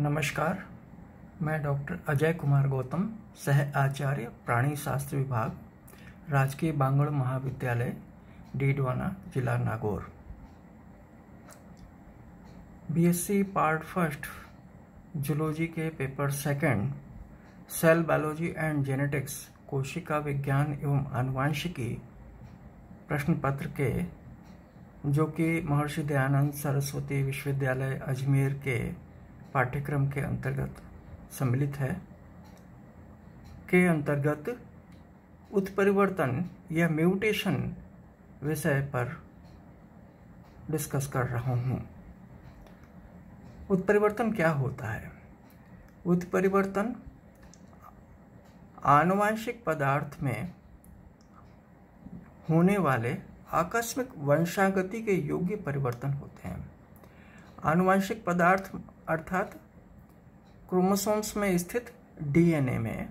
नमस्कार, मैं डॉक्टर अजय कुमार गौतम, सह आचार्य प्राणी शास्त्र विभाग, राजकीय बांगड़ महाविद्यालय, डीडवाना, जिला Nagaur. BSc part first, zoology के paper second, cell biology and genetics, कोशिका विज्ञान एवं आनुवांशिकी प्रश्न पत्र के, जो कि महर्षि दयानंद सरस्वती विश्वविद्यालय अजमेर के पाठ्यक्रम के अंतर्गत सम्मिलित है के अंतर्गत उत्परिवर्तन या म्यूटेशन विषय पर डिस्कस कर रहा हूँ। उत्परिवर्तन क्या होता है? उत्परिवर्तन आनुवांशिक पदार्थ में होने वाले आकस्मिक वंशागति के योग्य परिवर्तन होते हैं। आनुवांशिक पदार्थ अर्थात क्रोमोसोम्स में स्थित डीएनए में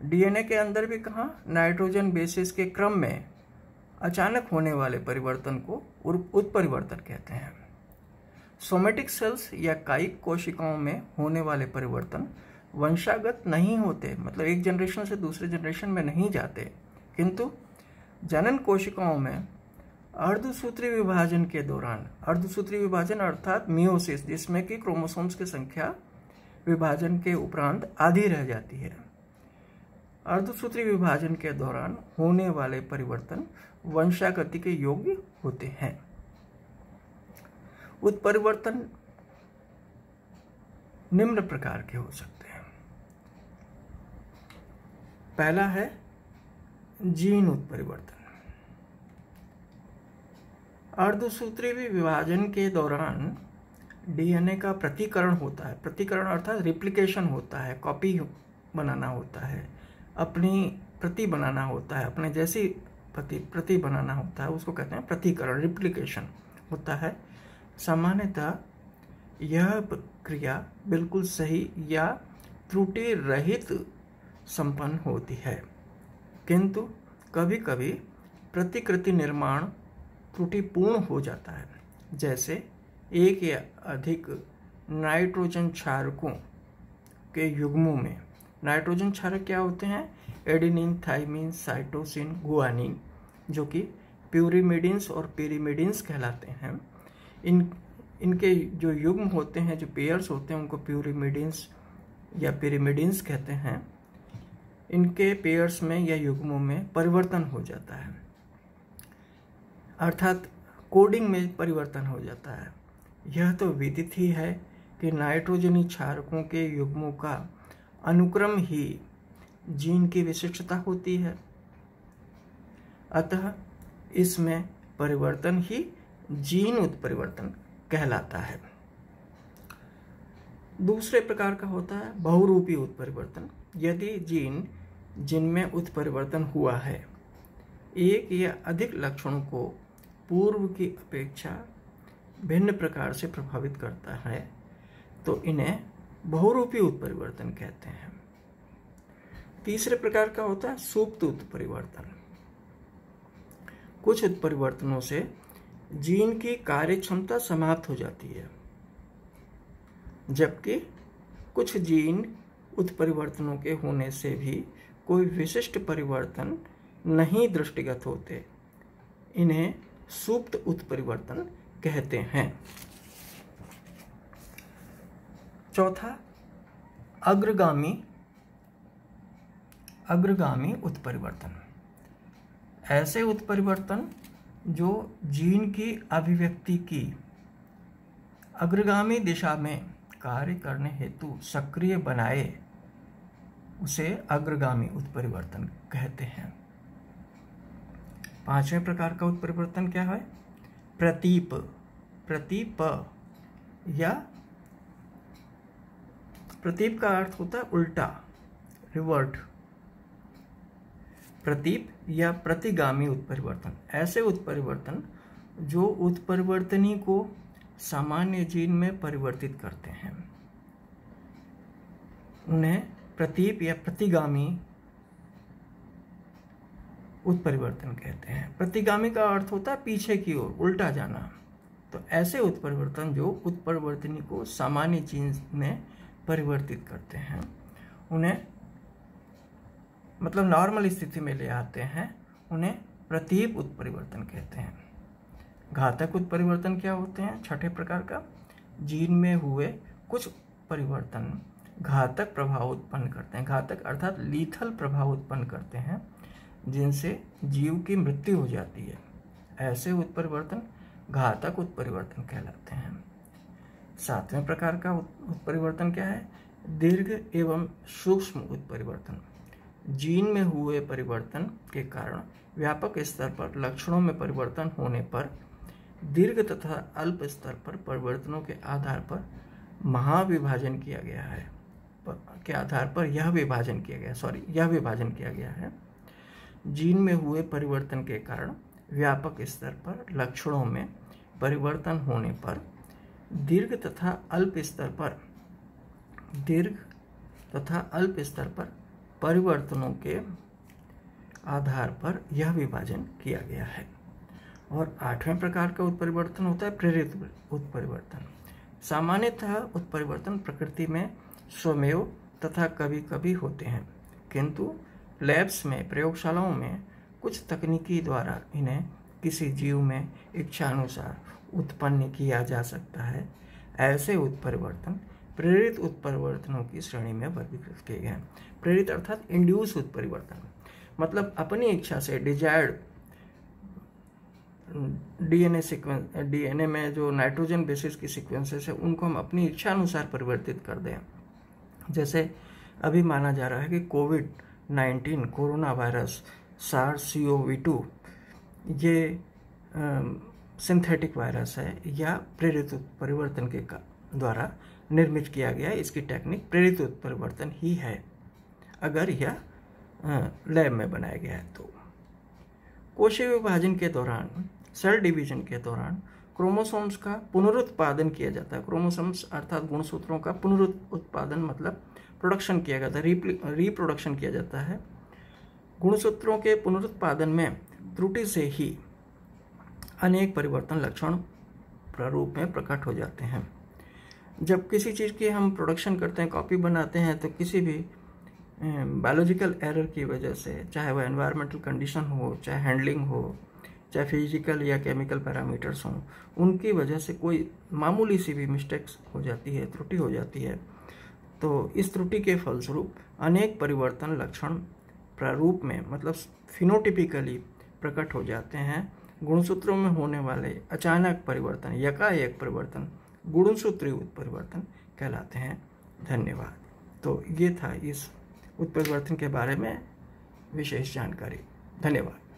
डीएनए के अंदर भी कहा, नाइट्रोजन बेसिस के क्रम में अचानक होने वाले परिवर्तन को उत्परिवर्तन कहते हैं। सोमेटिक सेल्स या कायिक कोशिकाओं में होने वाले परिवर्तन वंशागत नहीं होते मतलब एक जनरेशन से दूसरे जनरेशन में नहीं जाते, किंतु जनन कोशिकाओं में अर्धसूत्री विभाजन के दौरान, अर्धसूत्री विभाजन अर्थात मियोसिस जिसमें कि क्रोमोसोम्स की संख्या विभाजन के उपरांत आधी रह जाती है। अर्धसूत्री विभाजन के दौरान होने वाले परिवर्तन वंशागति के योग्य होते हैं। उत्परिवर्तन निम्न प्रकार के हो सकते हैं। पहला है जीन उत्परिवर्तन। अर्धसूत्री भी विभाजन के दौरान डीएनए का प्रतिकरण होता है। प्रतिकरण अर्थात रिप्लिकेशन होता है कॉपी बनाना होता है, अपनी प्रति बनाना होता है, अपने जैसी प्रति प्रति बनाना होता है, उसको कहते हैं प्रतिकरण रिप्लिकेशन होता है। सामान्यतः यह क्रिया बिल्कुल सही या त्रुटि रहित संपन्न होती है, किंतु कभी कभी प्रतिकृति निर्माण त्रुटिपूर्ण हो जाता है। जैसे एक या अधिक नाइट्रोजन क्षारकों के युग्मों में। नाइट्रोजन क्षारक क्या होते हैं? एडिनिन, थाइमिन, साइटोसिन, गुआनिन, जो कि प्यूरिमिडिन्स और पेरीमिडिन्स कहलाते हैं। इन, इनके जो युग्म होते हैं, जो पेयर्स होते हैं, उनको प्यूरिमिडिन्स या पेरीमिडिन्स कहते हैं। इनके पेयर्स में या युग्मों में परिवर्तन हो जाता है। अर्थात कोडिंग में परिवर्तन हो जाता है। यह तो विदित ही है कि नाइट्रोजनी क्षारकों के युग्मों का अनुक्रम ही जीन की विशिष्टता होती है। अतः इसमें परिवर्तन ही जीन उत्परिवर्तन कहलाता है। दूसरे प्रकार का होता है बहुरूपी उत्परिवर्तन। यदि जीन जिनमें उत्परिवर्तन हुआ है, एक या अधिक लक्षणों को पूर्व की अपेक्षा भिन्न प्रकार से प्रभावित करता है तो इन्हें बहुरूपी उत्परिवर्तन कहते हैं। तीसरे प्रकार का होता है सुप्त उत्परिवर्तन। कुछ उत्परिवर्तनों से जीन की कार्य क्षमता समाप्त हो जाती है, जबकि कुछ जीन उत्परिवर्तनों के होने से भी कोई विशिष्ट परिवर्तन नहीं दृष्टिगत होते। इन्हें सुप्त उत्परिवर्तन कहते हैं। चौथा, अग्रगामी अग्रगामी उत्परिवर्तन। ऐसे उत्परिवर्तन जो जीन की अभिव्यक्ति की अग्रगामी दिशा में कार्य करने हेतु सक्रिय बनाए, उसे अग्रगामी उत्परिवर्तन कहते हैं। पाँचवें प्रकार का उत्परिवर्तन क्या है? प्रतीप। प्रतीप या प्रतीप का अर्थ होता है उल्टा रिवर्ट प्रतीप या प्रतिगामी उत्परिवर्तन, ऐसे उत्परिवर्तन जो उत्परिवर्तनी को सामान्य जीन में परिवर्तित करते हैं। उन्हें प्रतीप या प्रतिगामी उत्परिवर्तन कहते हैं। प्रतिगामी का अर्थ होता है पीछे की ओर, उल्टा जाना। तो ऐसे उत्परिवर्तन जो उत्परिवर्तनी को सामान्य जीन्स में परिवर्तित करते हैं, उन्हें मतलब नॉर्मल स्थिति में ले आते हैं, उन्हें प्रतीप उत्परिवर्तन कहते हैं। घातक उत्परिवर्तन क्या होते हैं? छठे प्रकार का। जीन में हुए कुछ परिवर्तन घातक प्रभाव उत्पन्न करते हैं। घातक अर्थात लीथल प्रभाव उत्पन्न करते हैं। जिनसे जीव की मृत्यु हो जाती है। ऐसे उत्परिवर्तन घातक उत्परिवर्तन कहलाते हैं। सातवें प्रकार का उत्परिवर्तन क्या है? दीर्घ एवं सूक्ष्म उत्परिवर्तन। जीन में हुए परिवर्तन के कारण व्यापक स्तर पर, लक्षणों में परिवर्तन होने पर, दीर्घ तथा अल्प स्तर पर परिवर्तनों के आधार पर महाविभाजन किया गया है। के आधार पर यह विभाजन किया गया सॉरी यह विभाजन किया गया है। जीन में हुए परिवर्तन के कारण व्यापक स्तर पर लक्षणों में परिवर्तन होने पर दीर्घ तथा अल्प स्तर पर दीर्घ तथा अल्प स्तर पर परिवर्तनों के आधार पर यह विभाजन किया गया है। और आठवें प्रकार का उत्परिवर्तन होता है, प्रेरित उत्परिवर्तन। सामान्यतः उत्परिवर्तन प्रकृति में स्वमेव तथा कभी कभी होते हैं, किंतु लैब्स में, प्रयोगशालाओं में कुछ तकनीकी द्वारा इन्हें किसी जीव में इच्छानुसार उत्पन्न किया जा सकता है। ऐसे उत्परिवर्तन प्रेरित उत्परिवर्तनों की श्रेणी में वर्गीकृत किए गए हैं। प्रेरित अर्थात इंड्यूस उत्परिवर्तन। मतलब अपनी इच्छा से डिजायर्ड डीएनए सीक्वेंस डीएनए में जो नाइट्रोजन बेसिस की सीक्वेंसेस है, उनको हम अपनी इच्छा अनुसार परिवर्तित कर दें। जैसे अभी माना जा रहा है कि Covid nineteen, corona virus SARS C O V two, ये सिंथेटिक वायरस है, या प्रेरित परिवर्तन के द्वारा निर्मित किया गया इसकी टेक्निक प्रेरित उत्परिवर्तन ही है, अगर यह लैब में बनाया गया है तो। कोशीय विभाजन के दौरान, सेल डिवीज़न के दौरान क्रोमोसोम्स का पुनरुत्पादन किया जाता है। क्रोमोसोम्स अर्थात गुणसूत्रों का पुनरुत्पादन मतलब प्रोडक्शन किया जाता है रिप्रोडक्शन किया जाता है। गुणसूत्रों के पुनरुत्पादन में त्रुटि से ही अनेक परिवर्तन लक्षण प्रारूप में प्रकट हो जाते हैं। जब किसी चीज़ की हम प्रोडक्शन करते हैं कॉपी बनाते हैं तो किसी भी बायोलॉजिकल एरर की वजह से, चाहे वह एनवायरमेंटल कंडीशन हो, चाहे हैंडलिंग हो, चाहे फ़िज़िकल या केमिकल पैरामीटर्स हों, उनकी वजह से कोई मामूली सी भी मिस्टेक्स हो जाती है, त्रुटि हो जाती है। तो इस त्रुटि के फलस्वरूप अनेक परिवर्तन लक्षण प्रारूप में मतलब फिनोटिपिकली प्रकट हो जाते हैं। गुणसूत्रों में होने वाले अचानक परिवर्तन यकाएक परिवर्तन गुणसूत्री उत्परिवर्तन कहलाते हैं। धन्यवाद। तो ये था इस उत्परिवर्तन के बारे में विशेष जानकारी। धन्यवाद।